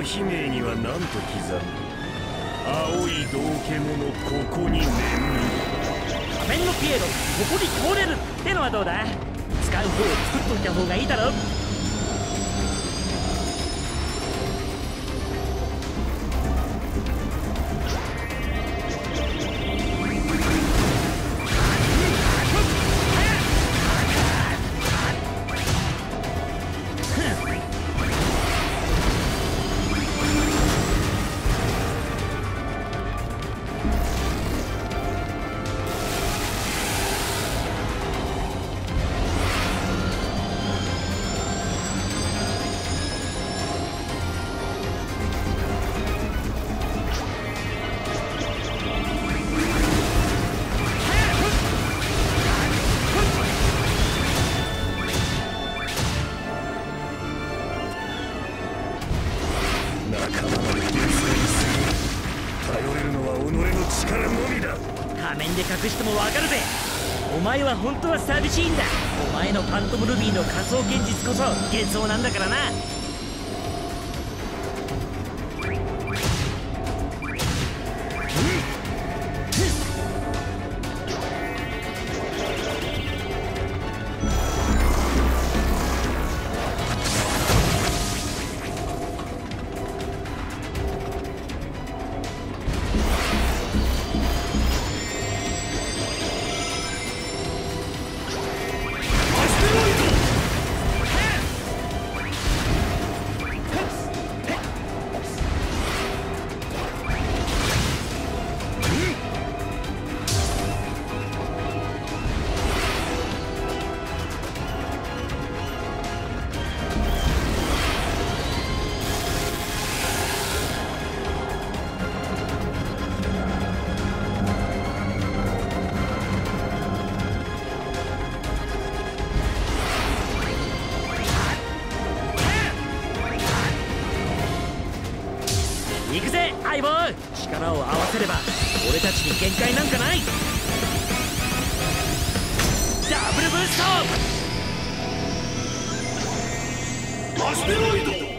お姫には何と刻む青い道化者ここに眠る。仮面のピエロここに通れる。ってのはどうだ。使う方を作っといた方がいいだろ仲間まで別にする頼れるのは己の力のみだ。仮面で隠してもわかるぜ。お前は本当は寂しいんだ。お前のファントムルビーの仮想現実こそ幻想なんだからな。行くぜ相棒。力を合わせれば俺たちに限界なんかない。ダブルブースト。アステロイド。